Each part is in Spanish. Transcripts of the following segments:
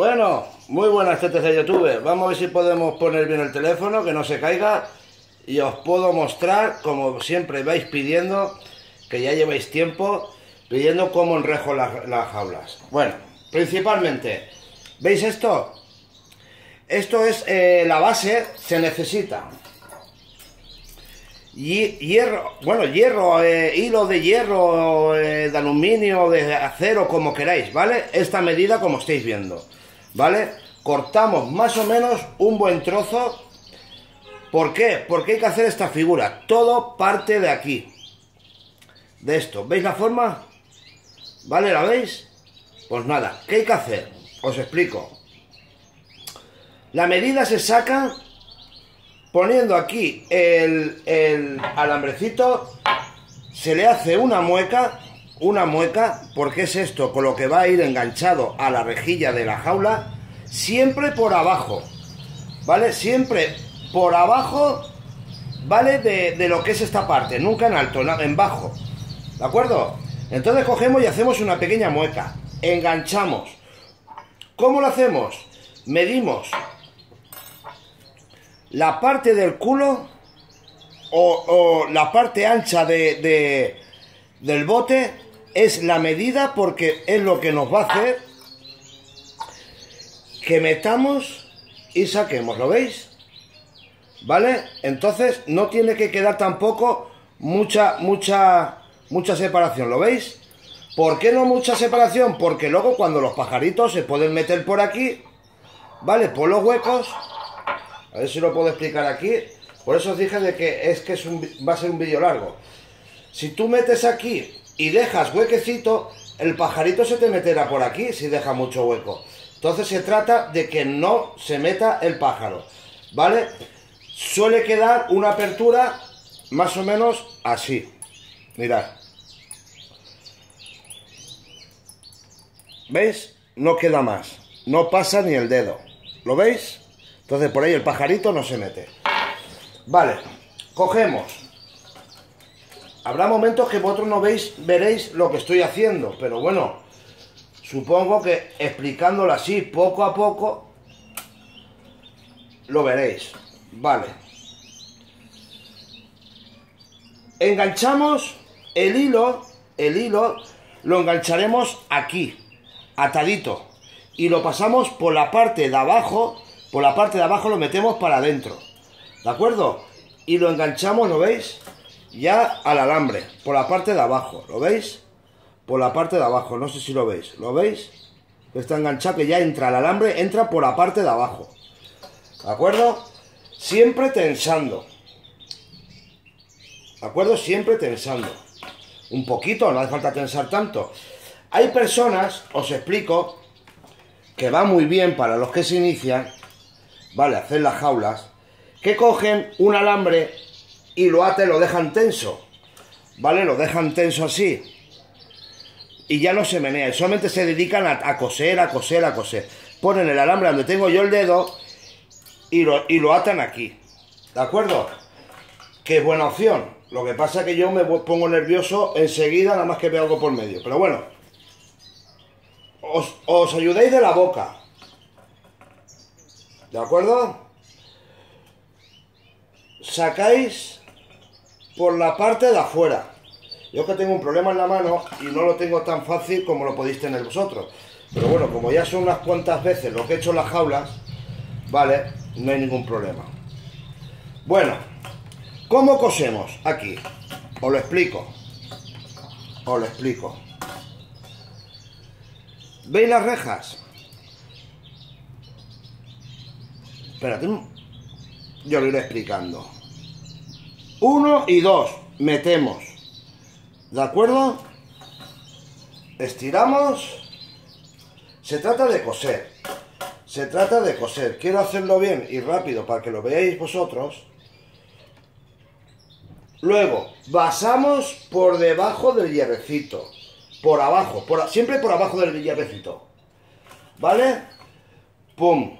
Bueno, muy buenas tetes de YouTube. Vamos a ver si podemos poner bien el teléfono, que no se caiga. Y os puedo mostrar, como siempre vais pidiendo, que ya lleváis tiempo, pidiendo cómo enrejo las, las jaulas. Bueno, principalmente, ¿veis esto? Esto es eh, la base, se necesita hierro, bueno, hierro, eh, hilo de hierro, eh, de aluminio, de acero, como queráis, ¿vale? Esta medida como estáis viendo, ¿vale? Cortamos más o menos un buen trozo. ¿Por qué? Porque hay que hacer esta figura. Todo parte de aquí. De esto. ¿Veis la forma? ¿Vale? ¿La veis? Pues nada, ¿qué hay que hacer? Os explico. La medida se saca poniendo aquí el, alambrecito, se le hace una mueca, una mueca, porque es esto con lo que va a ir enganchado a la rejilla de la jaula, siempre por abajo, ¿vale? Siempre por abajo, ¿vale? De, lo que es esta parte, nunca en alto, en bajo, ¿de acuerdo? Entonces cogemos y hacemos una pequeña mueca, enganchamos. ¿Cómo lo hacemos? Medimos la parte del culo o, la parte ancha de, del bote es la medida porque es lo que nos va a hacer que metamos y saquemos, ¿lo veis? ¿Vale? Entonces no tiene que quedar tampoco mucha, mucha, mucha separación, ¿lo veis? ¿Por qué no mucha separación? Porque luego cuando los pajaritos se pueden meter por aquí, ¿vale? Por los huecos a ver si lo puedo explicar aquí. Por eso os dije de que es que es un, va a ser un vídeo largo. Si tú metes aquí y dejas huequecito, el pajarito se te meterá por aquí si deja mucho hueco. Entonces se trata de que no se meta el pájaro. ¿Vale? Suele quedar una apertura más o menos así. Mirad. ¿Veis? No queda más. No pasa ni el dedo. ¿Lo veis? Entonces por ahí el pajarito no se mete. Vale, cogemos. Habrá momentos que vosotros no veis, veréis lo que estoy haciendo, pero bueno, supongo que explicándolo así poco a poco, lo veréis. Vale. Enganchamos el hilo, el hilo lo engancharemos aquí, atadito, y lo pasamos por la parte de abajo por la parte de abajo lo metemos para adentro. ¿De acuerdo? Y lo enganchamos, ¿lo veis? Ya al alambre, por la parte de abajo. ¿Lo veis? Por la parte de abajo, no sé si lo veis. ¿Lo veis? Está enganchado que ya entra el alambre, entra por la parte de abajo. ¿De acuerdo? Siempre tensando. ¿De acuerdo? Siempre tensando. Un poquito, no hace falta tensar tanto. Hay personas, os explico, que va muy bien para los que se inician, ¿vale? Hacer las jaulas, que cogen un alambre y lo aten, lo dejan tenso, ¿vale? Lo dejan tenso así. Y ya no se menea, solamente se dedican a, coser, a coser, a coser. Ponen el alambre donde tengo yo el dedo y lo, y lo atan aquí. ¿De acuerdo? Que es buena opción. Lo que pasa es que yo me pongo nervioso enseguida, nada más que veo algo por medio. Pero bueno, os, os ayudéis de la boca. ¿De acuerdo? Sacáis por la parte de afuera. Yo que tengo un problema en la mano y no lo tengo tan fácil como lo podéis tener vosotros. Pero bueno, como ya son unas cuantas veces lo que he hecho en las jaulas, vale, no hay ningún problema. Bueno, ¿cómo cosemos? Aquí. Os lo explico. Os lo explico. ¿Veis las rejas? Espérate, yo lo iré explicando. Uno y dos, metemos. ¿De acuerdo? Estiramos. Se trata de coser. Se trata de coser. Quiero hacerlo bien y rápido para que lo veáis vosotros. Luego, basamos por debajo del hierrecito. Por abajo, siempre por abajo del hierrecito. ¿Vale? Pum.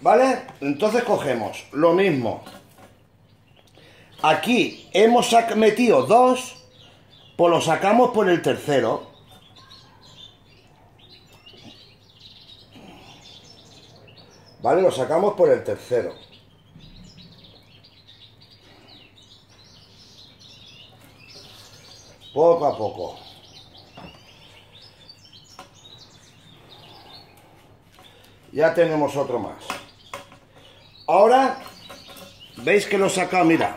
¿Vale? Entonces cogemos lo mismo. Aquí hemos metido dos, pues lo sacamos por el tercero. ¿Vale? Lo sacamos por el tercero. Poco a poco. Ya tenemos otro más. Ahora, veis que lo he sacado, mira,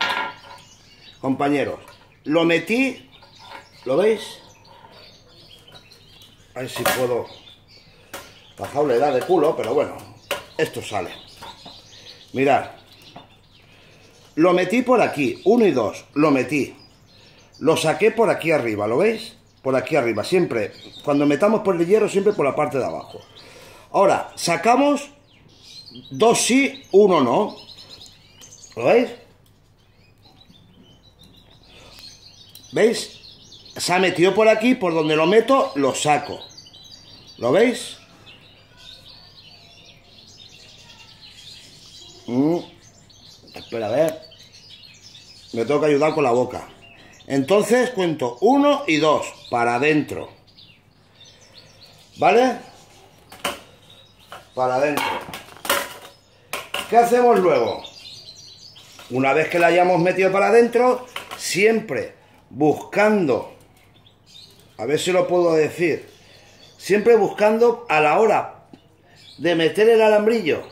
compañeros, lo metí, ¿lo veis? A ver si puedo la edad de culo, pero bueno, esto sale. Mirad, lo metí por aquí, uno y dos, lo metí. Lo saqué por aquí arriba, ¿lo veis? Por aquí arriba, siempre, cuando metamos por el hierro, siempre por la parte de abajo. Ahora, sacamos dos sí, uno no. ¿Lo veis? ¿Veis? Se ha metido por aquí, por donde lo meto, lo saco. ¿Lo veis? Mm. Espera, a ver. Me tengo que ayudar con la boca. Entonces cuento uno y dos para adentro. ¿Vale? Para adentro. ¿Qué hacemos luego? Una vez que la hayamos metido para adentro, siempre buscando, a ver si lo puedo decir, siempre buscando a la hora de meter el alambrillo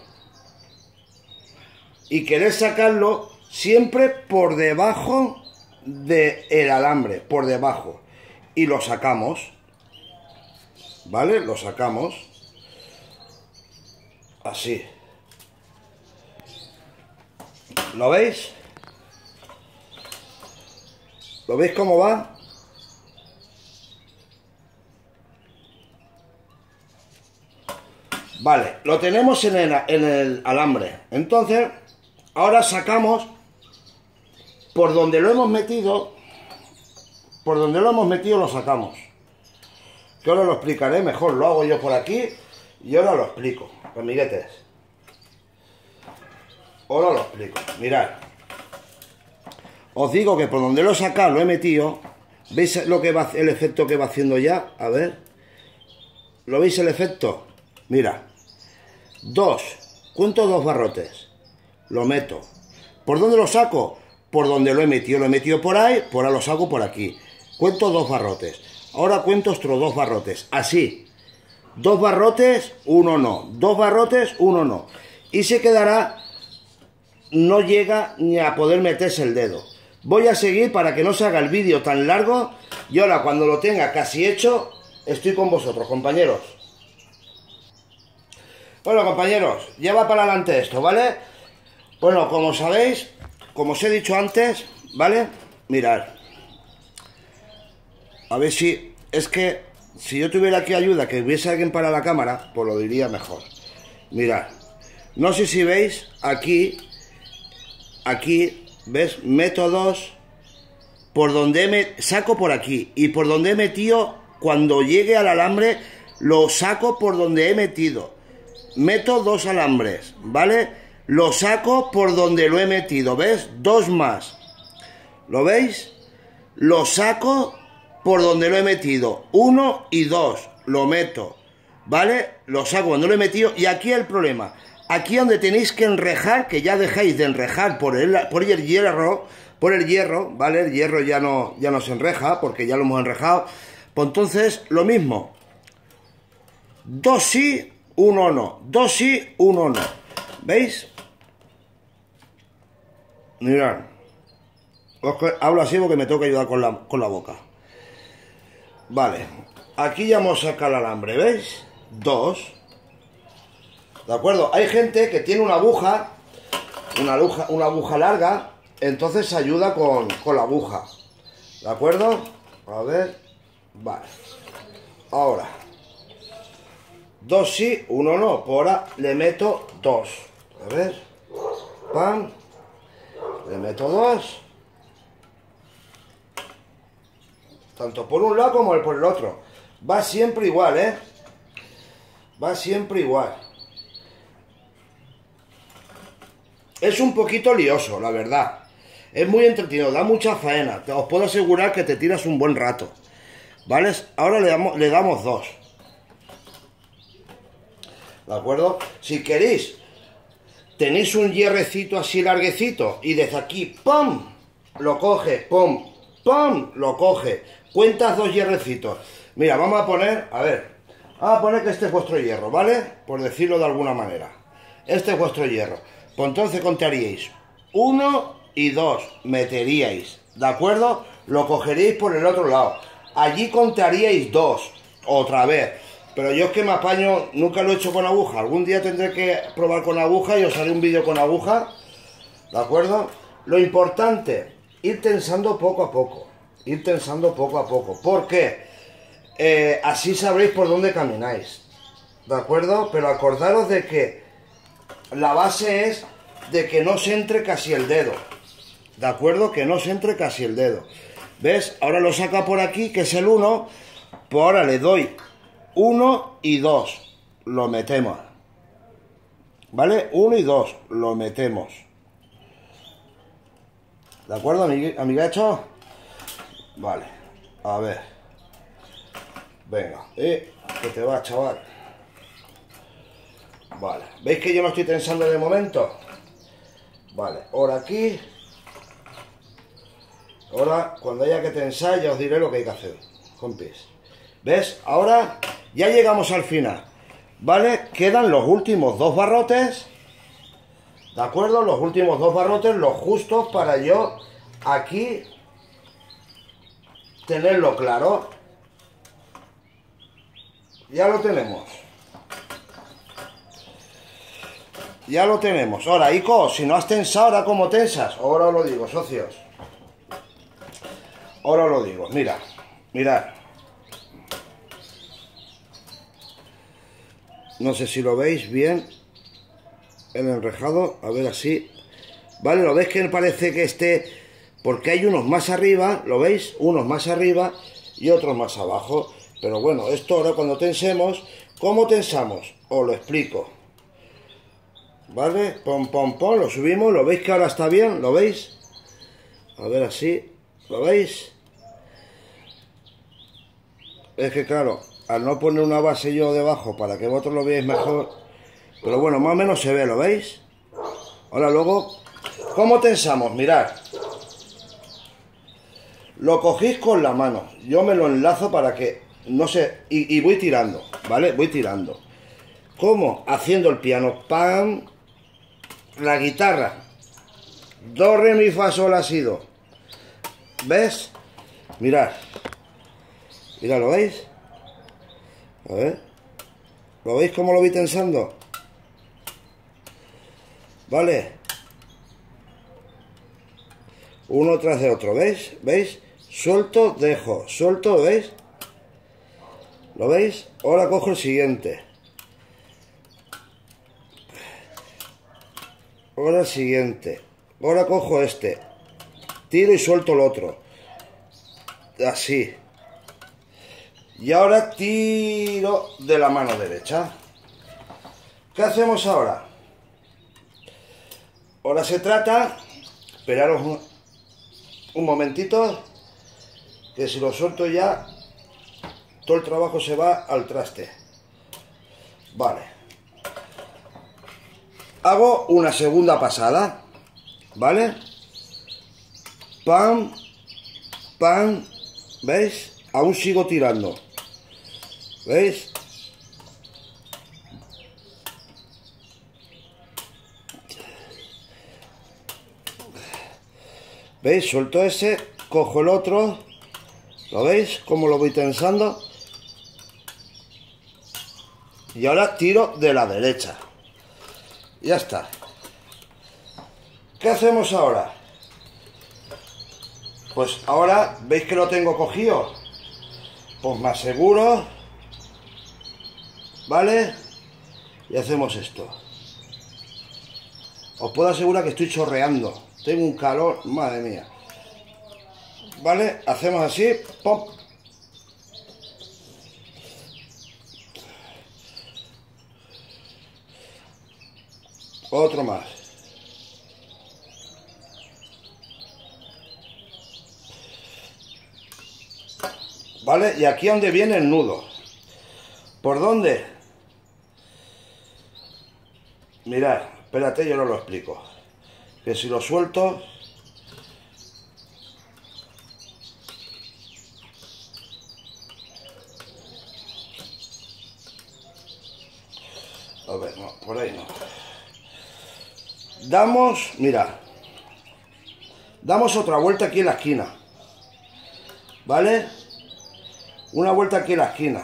y querer sacarlo siempre por debajo del el alambre, por debajo. Y lo sacamos, ¿vale? Lo sacamos así. ¿Lo veis? ¿Lo veis cómo va? Vale, lo tenemos en el, en el alambre. Entonces, ahora sacamos por donde lo hemos metido, por donde lo hemos metido lo sacamos. Que ahora lo explicaré mejor, lo hago yo por aquí y ahora lo explico, amiguetes. Ahora lo explico, mirad. Os digo que por donde lo he sacado, lo he metido, ¿veis lo que va, el efecto que va haciendo ya? A ver, ¿lo veis el efecto? Mira, dos, cuento dos barrotes, lo meto. ¿Por dónde lo saco? por donde lo he metido. Lo he metido por ahí, por ahora lo saco por aquí. Cuento dos barrotes. Ahora cuento otros dos barrotes. Así. Dos barrotes, uno no. Dos barrotes, uno no. Y se quedará, no llega ni a poder meterse el dedo. Voy a seguir para que no se haga el vídeo tan largo. Y ahora cuando lo tenga casi hecho, estoy con vosotros, compañeros. Bueno, compañeros, lleva para adelante esto, ¿vale? Bueno, como sabéis, como os he dicho antes, ¿vale? Mirad. A ver si... Es que si yo tuviera aquí ayuda, que hubiese alguien para la cámara, pues lo diría mejor. Mirad. No sé si veis aquí, aquí, ¿ves? Métodos por donde me saco por aquí y por donde he metido, cuando llegue al alambre, lo saco por donde he metido. Meto dos alambres, ¿vale? Lo saco por donde lo he metido, ¿ves? Dos más. ¿Lo veis? Lo saco por donde lo he metido. Uno y dos. Lo meto. ¿Vale? Lo saco cuando lo he metido. Y aquí el problema. Aquí donde tenéis que enrejar, que ya dejáis de enrejar por el, por el hierro, por el hierro, ¿vale? El hierro ya no, ya no se enreja porque ya lo hemos enrejado. Pues entonces, lo mismo. Dos sí, uno no. Dos sí, uno no. ¿Veis? Mirad. Hablo así porque me tengo que ayudar con la, con la boca. Vale. Aquí ya hemos sacado el alambre, ¿veis? Dos. ¿De acuerdo? Hay gente que tiene una aguja, una aguja, una aguja larga, entonces se ayuda con, con la aguja. ¿De acuerdo? A ver. Vale. Ahora. Dos sí, uno no. Por ahora le meto dos. A ver. Pam. Le meto dos. Tanto por un lado como por el otro. Va siempre igual, ¿eh? Va siempre igual. Es un poquito lioso, la verdad. Es muy entretenido, da mucha faena. Os puedo asegurar que te tiras un buen rato. ¿Vale? Ahora le damos, le damos dos. ¿De acuerdo? Si queréis tenéis un hierrecito así larguecito y desde aquí, ¡pum! Lo coge, ¡pum! ¡pum! Lo coge. Cuentas dos hierrecitos. Mira, vamos a poner, a ver, vamos a poner que este es vuestro hierro, ¿vale? Por decirlo de alguna manera. Este es vuestro hierro. Pues entonces contaríais uno y dos, meteríais, ¿de acuerdo? Lo cogeríais por el otro lado. Allí contaríais dos, otra vez. Pero yo es que me apaño, nunca lo he hecho con aguja. Algún día tendré que probar con aguja y os haré un vídeo con aguja. ¿De acuerdo? Lo importante, ir tensando poco a poco. Ir tensando poco a poco. ¿Por qué? Eh, así sabréis por dónde camináis. ¿De acuerdo? Pero acordaros de que la base es de que no se entre casi el dedo. ¿De acuerdo? Que no se entre casi el dedo. ¿Ves? Ahora lo saca por aquí, que es el 1. Pues ahora le doy 1 y 2. Lo metemos. ¿Vale? 1 y 2. Lo metemos. ¿De acuerdo, amigacho? Vale. A ver. Venga. Eh, que te va, chaval. Vale. ¿Veis que yo no estoy tensando de momento? Vale. Ahora aquí. Ahora, cuando haya que tensar, ya os diré lo que hay que hacer. Compis. ¿Ves? Ahora ya llegamos al final. ¿Vale? Quedan los últimos dos barrotes. ¿De acuerdo? Los últimos dos barrotes, los justos para yo aquí tenerlo claro. Ya lo tenemos. Ya lo tenemos. Ahora, Ico, si no has tensado, ahora cómo tensas. Ahora os lo digo, socios. Ahora os lo digo. Mira, mirad. No sé si lo veis bien. El enrejado, a ver así. Vale, ¿lo veis que parece que esté? Porque hay unos más arriba, ¿lo veis? Unos más arriba y otros más abajo. Pero bueno, esto ahora cuando tensemos, ¿cómo tensamos? Os lo explico. ¿Vale? Pom, pom, pom, lo subimos. ¿Lo veis que ahora está bien? ¿Lo veis? A ver así. ¿Lo veis? Es que claro, al no poner una base yo debajo para que vosotros lo veáis mejor. Pero bueno, más o menos se ve, ¿lo veis? Ahora luego, ¿cómo tensamos? Mirad. Lo cogéis con la mano. Yo me lo enlazo para que, no sé, y, voy tirando, ¿vale? Voy tirando. ¿Cómo? Haciendo el piano. Pam. La guitarra. Do, re, mi, fa, sol, ha sido. ¿Ves? Mirad. Mirad, ¿lo veis? A ver. ¿Lo veis cómo lo voy tensando? ¿Vale? Uno tras de otro, ¿veis? ¿Veis? Suelto, dejo. Suelto, ¿veis? ¿Lo veis? Ahora cojo el siguiente. Ahora siguiente. Ahora cojo este. Tiro y suelto el otro. Así. Y ahora tiro de la mano derecha. ¿Qué hacemos ahora? Ahora se trata, esperaros un, momentito, que si lo suelto ya, todo el trabajo se va al traste. Vale. Hago una segunda pasada, ¿vale? Pam, pam, ¿veis? Aún sigo tirando. ¿Veis? ¿Veis? Suelto ese, cojo el otro. ¿Lo veis? Cómo lo voy tensando. Y ahora tiro de la derecha. Ya está. ¿Qué hacemos ahora? Pues ahora, ¿veis que lo tengo cogido? Pues más seguro. ¿Vale? Y hacemos esto. Os puedo asegurar que estoy chorreando. Tengo un calor, madre mía. ¿Vale? Hacemos así, pop. Otro más. ¿Vale? Y aquí donde viene el nudo. ¿Por dónde? Mirad, Espérate, yo no lo explico. Que si lo suelto... A ver, no, por ahí no. Damos, mira. Damos otra vuelta aquí en la esquina. ¿Vale? Una vuelta aquí en la esquina.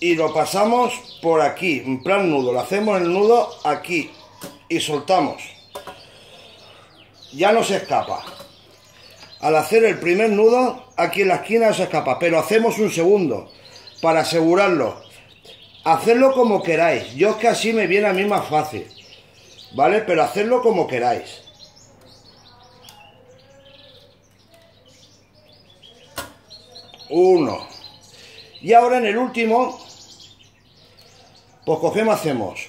Y lo pasamos por aquí, en plan nudo. Le hacemos el nudo aquí y soltamos. Ya no se escapa. Al hacer el primer nudo, aquí en la esquina se escapa, pero hacemos un segundo para asegurarlo. Hacerlo como queráis. Yo es que así me viene a mí más fácil. ¿Vale? Pero hacerlo como queráis. Uno. Y ahora en el último, pues cogemos, hacemos.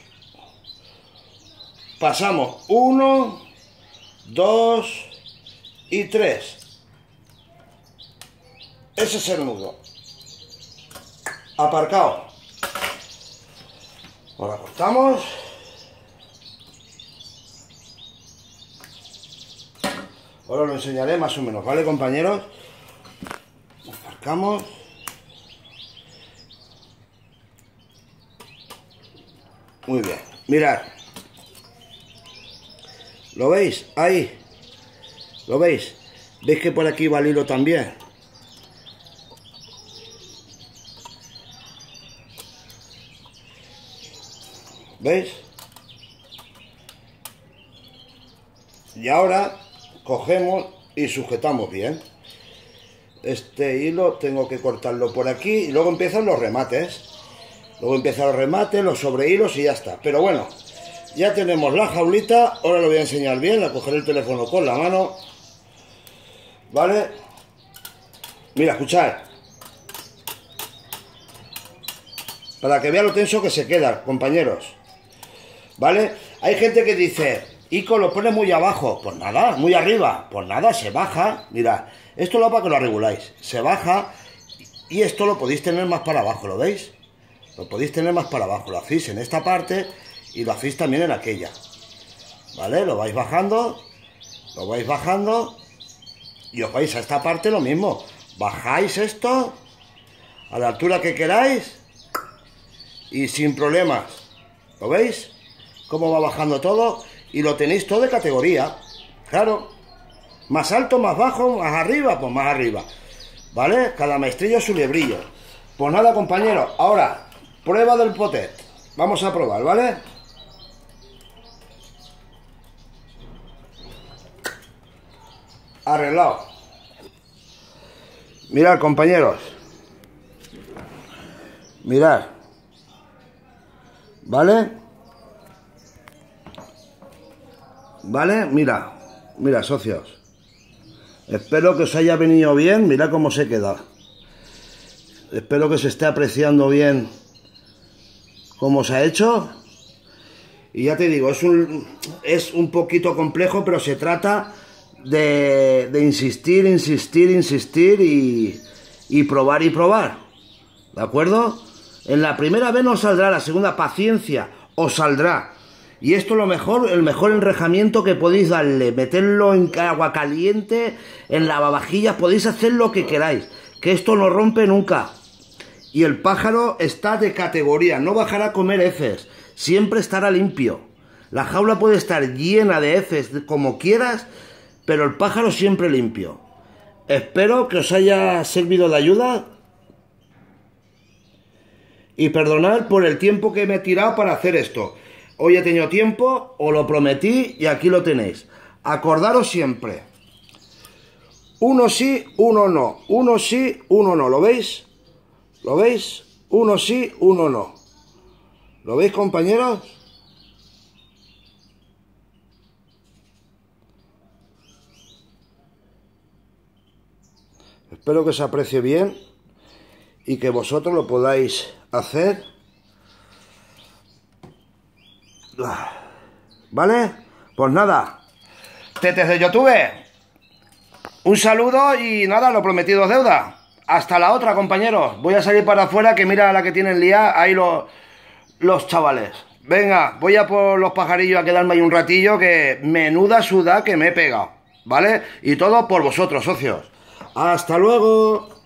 Pasamos uno, dos y tres. Ese es el nudo. Aparcado. Ahora cortamos. Ahora lo enseñaré más o menos, ¿vale, compañeros? Aparcamos. Muy bien. Mirad. ¿Lo veis? Ahí. ¿Lo veis? ¿Veis que por aquí va el hilo también? ¿Veis? Y ahora cogemos y sujetamos bien. Este hilo tengo que cortarlo por aquí y luego empiezan los remates. Luego empiezan los remates, los sobrehilos y ya está. Pero bueno, ya tenemos la jaulita. Ahora lo voy a enseñar bien. A coger el teléfono con la mano. ¿Vale? Mira, escuchad. Para que vean lo tenso que se queda, compañeros. ¿Vale? Hay gente que dice, Ico lo pone muy abajo. Pues nada, muy arriba. Pues nada, se baja. Mira, esto lo para que lo reguláis. Se baja y esto lo podéis tener más para abajo, ¿lo veis? Lo podéis tener más para abajo. Lo hacéis en esta parte y lo hacéis también en aquella. ¿Vale? Lo vais bajando, lo vais bajando y os vais a esta parte lo mismo. Bajáis esto a la altura que queráis y sin problemas. ¿Lo veis? Cómo va bajando todo y lo tenéis todo de categoría. Claro, más alto, más bajo, más arriba, pues más arriba. ¿Vale? Cada maestrillo su librillo. Pues nada, compañeros, ahora, prueba del potet. Vamos a probar, ¿vale? Arreglado. Mirad, compañeros. Mirad. ¿Vale? ¿Vale? Mira, mira, socios. Espero que os haya venido bien. Mira cómo se queda. Espero que se esté apreciando bien cómo se ha hecho. Y ya te digo, es un, es un poquito complejo, pero se trata de, de insistir, insistir, insistir y, y probar y probar. ¿De acuerdo? En la primera vez no saldrá, la segunda paciencia os saldrá. Y esto es lo mejor, el mejor enrejamiento que podéis darle. Meterlo en agua caliente, en lavavajillas, podéis hacer lo que queráis. Que esto no rompe nunca. Y el pájaro está de categoría, no bajará a comer heces. Siempre estará limpio. La jaula puede estar llena de heces como quieras, pero el pájaro siempre limpio. Espero que os haya servido de ayuda. Y perdonad por el tiempo que me he tirado para hacer esto. Hoy he tenido tiempo, os lo prometí y aquí lo tenéis. Acordaros siempre. Uno sí, uno no. Uno sí, uno no. ¿Lo veis? ¿Lo veis? Uno sí, uno no. ¿Lo veis, compañeros? Espero que se aprecie bien y que vosotros lo podáis hacer ¿Vale? Pues nada. Tetes de YouTube. Un saludo y nada, lo prometido es deuda. Hasta la otra, compañeros. Voy a salir para afuera que mira la que tienen lía ahí los, los chavales. Venga, voy a por los pajarillos a quedarme ahí un ratillo que menuda suda que me he pegado, ¿vale? Y todo por vosotros, socios. ¡Hasta luego!